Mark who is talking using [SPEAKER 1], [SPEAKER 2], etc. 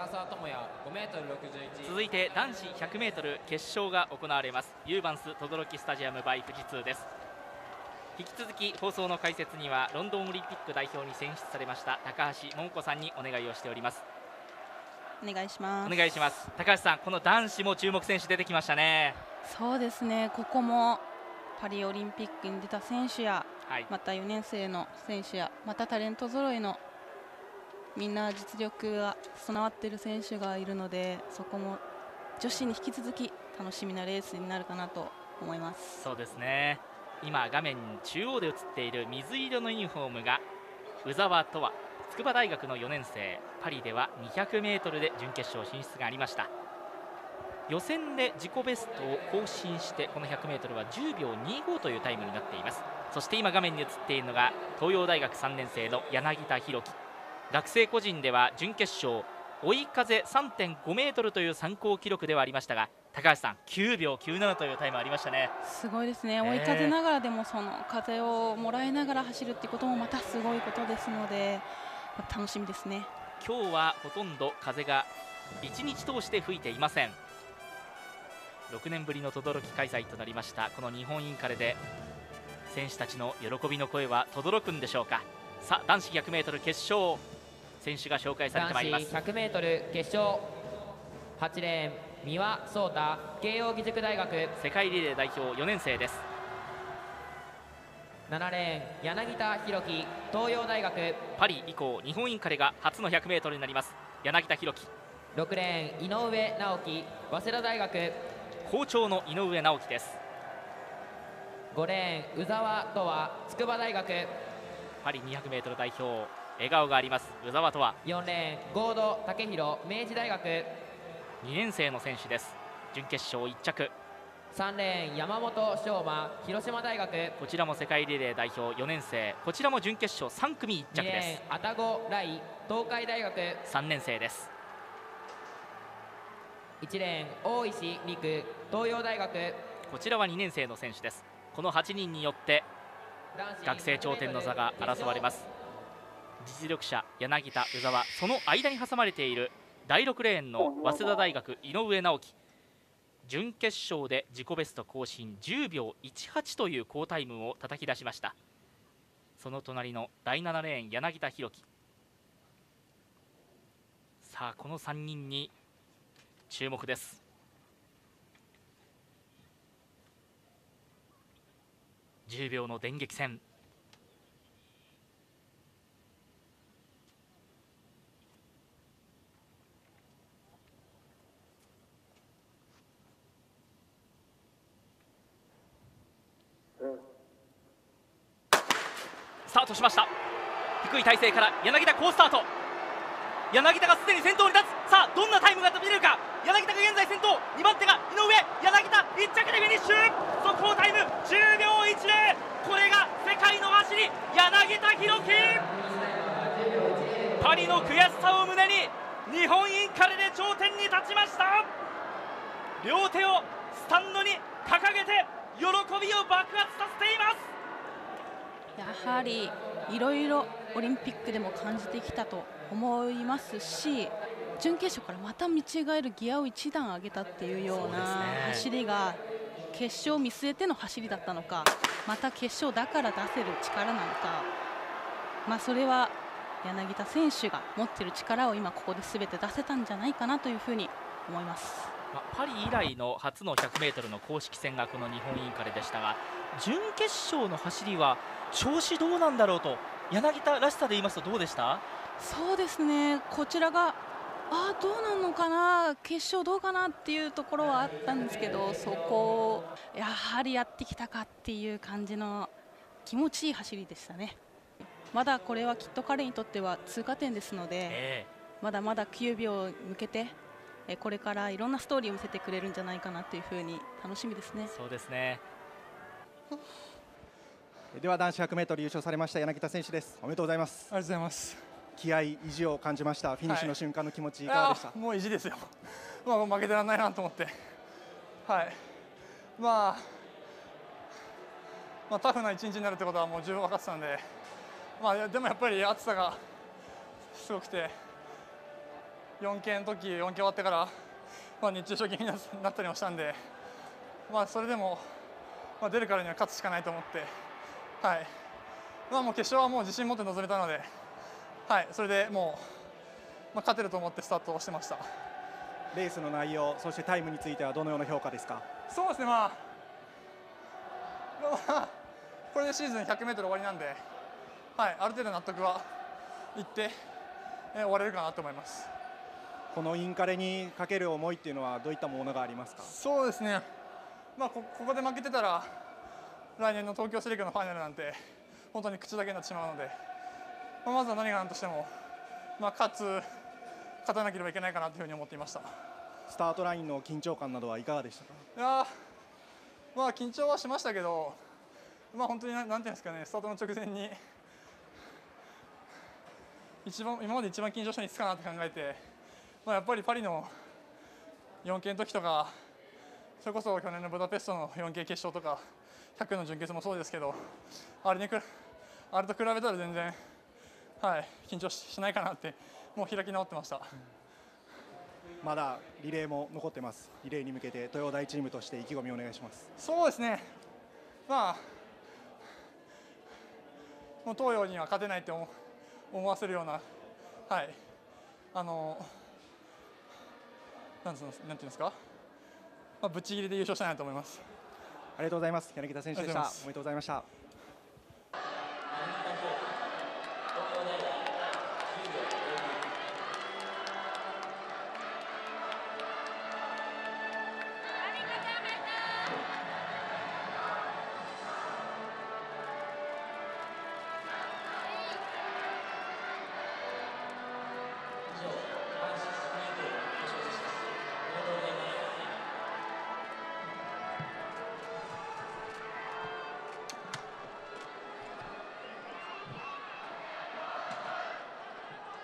[SPEAKER 1] 唐沢智也 5m61
[SPEAKER 2] 続いて男子 100m 決勝が行われます。ユーバンス等々力スタジアムバイ富士通です。引き続き放送の解説にはロンドンオリンピック代表に選出されました高橋桃子さんにお願いをしております。
[SPEAKER 3] お願いします。
[SPEAKER 2] お願いします。高橋さんこの男子も注目選手出てきましたね。
[SPEAKER 3] そうですね。ここもパリオリンピックに出た選手や、
[SPEAKER 2] はい、
[SPEAKER 3] また4年生の選手やまたタレント揃いのみんな実力が備わっている選手がいるのでそこも女子に引き続き楽しみなレースになるかなと思います。
[SPEAKER 2] そうですね。今画面中央で映っている水色のユニフォームが宇沢とは筑波大学の4年生パリでは 200m で準決勝進出がありました。予選で自己ベストを更新してこの 100m は10秒25というタイムになっています。そして今画面に映っているのが東洋大学3年生の柳田大樹。学生個人では準決勝追い風3.5メートルという参考記録ではありましたが高橋さん9秒97というタイムありましたね。
[SPEAKER 3] すごいですね、追い風ながらでもその風をもらいながら走るっていうこともまたすごいことですので楽しみですね。
[SPEAKER 2] 今日はほとんど風が1日通して吹いていません。6年ぶりの轟開催となりましたこの日本インカレで選手たちの喜びの声は轟くんでしょうか。さあ男子 100m 決勝選手が紹介されてまいります。
[SPEAKER 1] 男子 100m 決勝。8レーン三輪颯太慶應義塾大学。
[SPEAKER 2] 世界リレー代表4年生です。
[SPEAKER 1] 7レーン柳田大輝東洋大学。
[SPEAKER 2] パリ以降日本インカレが初の 100m になります。柳田大輝。
[SPEAKER 1] 6レーン井上直樹早稲田大学。
[SPEAKER 2] 好調の井上直樹です。
[SPEAKER 1] 5レーン宇沢とは筑波大学。
[SPEAKER 2] パリ 200m 代表笑顔があります。宇沢とは。
[SPEAKER 1] 4レーン合同武弘明治大学。2
[SPEAKER 2] 年生の選手です。準決勝1着。
[SPEAKER 1] 3レーン山本昌磨広島大学。
[SPEAKER 2] こちらも世界リレー代表4年生。こちらも準決勝3組1着です。
[SPEAKER 1] 愛宕来東海大学。
[SPEAKER 2] 3年生です。
[SPEAKER 1] 1レーン大石陸東洋大学。
[SPEAKER 2] こちらは2年生の選手です。この8人によって学生頂点の座が争われます実力者柳田宇沢その間に挟まれている第6レーンの早稲田大学井上直樹準決勝で自己ベスト更新10秒18という好タイムを叩き出しました。その隣の第7レーン柳田大輝。さあこの3人に注目です。10秒の電撃戦。スタートしました。低い体勢から柳田好スタート。柳田がすでに先頭に立つ。さあどんなタイムが出るか。柳田が現在先頭。2番手が井上。柳田1着でフィニッシュ。速報タイム。10秒10これが世界の走り柳田大輝。パリの悔しさを胸に。日本インカレで頂点に立ちました。両手をスタンドに掲げて喜びを爆発させています。
[SPEAKER 3] やはりいろいろオリンピックでも感じてきたと思いますし準決勝からまた見違えるギアを一段上げたっていうような走りが決勝を見据えての走りだったのかまた決勝だから出せる力なのか、まあ、それは柳田選手が持っている力を今ここで全て出せたんじゃないかなというふうに思います。
[SPEAKER 2] まパリ以来の初の 100m の公式戦がこの日本インカレでしたが準決勝の走りは調子どうなんだろうと柳田らしさで言いますとどうでした？
[SPEAKER 3] そうですね。こちらがあどうなのかな？決勝どうかなっていうところはあったんですけどそこをやはりやってきたかっていう感じの気持ちいい走りでしたね。まだこれはきっと彼にとっては通過点ですので、えー、まだまだ9秒に向けてこれからいろんなストーリーを見せてくれるんじゃないかなというふうに楽しみですね。
[SPEAKER 2] そうですね。
[SPEAKER 4] では男子 100m 優勝されました柳田選手です。おめでとうございます。
[SPEAKER 5] ありがとうございます。
[SPEAKER 4] 気合意地を感じました。フィニッシュの瞬間の気持ちいかがでした、は
[SPEAKER 5] い、もう意地ですよ。まあ負けてらんないなと思って。はい。まあまあタフな一日になるってことはもう十分分かってたんで。まあでもやっぱり暑さがすごくて4系の時4系終わってから、まあ、熱中症気味になったりもしたんで、まあ、それでも、まあ、出るからには勝つしかないと思って、はいまあ、もう決勝はもう自信持って臨めたので、はい、それでもう、まあ、勝てると思ってスタートをしてました。
[SPEAKER 4] レースの内容そしてタイムについてはどのような評価ですか？
[SPEAKER 5] そうですね、まあ、まあ、これでシーズン 100m 終わりなんで、はい、ある程度納得はいって、えー終われるかなと思います。
[SPEAKER 4] このインカレにかける思いっていうのはどういったものがありますか？
[SPEAKER 5] そうですね、まあ、こここで負けてたら来年の東京セレクのファイナルなんて本当に口だけになってしまうので、まあ、まずは何が何としても、まあ、勝つ勝たなければいけないかなというふうに思っていました。
[SPEAKER 4] スタートラインの緊張感などはいかがでしたか？
[SPEAKER 5] いやーまあ緊張はしましたけど、まあ本当にななんていうんですかね、スタートの直前に一番今まで一番緊張したのいつかなって考えて、まあやっぱりパリの4系の時とか、それこそ去年のブダペストの4系決勝とか100の準決もそうですけど、あれにくあれと比べたら全然はい緊張ししないかなってもう開き直ってました。
[SPEAKER 4] まだリレーも残ってます。リレーに向けて東洋大チームとして意気込みお願いします。
[SPEAKER 5] そうですね、まあ、もう東洋には勝てないって思思わせるような、はい、あのなんていうんですか、まあ、ぶっちぎりで優勝したいなと思います。
[SPEAKER 4] ありがとうございます。柳田選手でした。おめでとうございました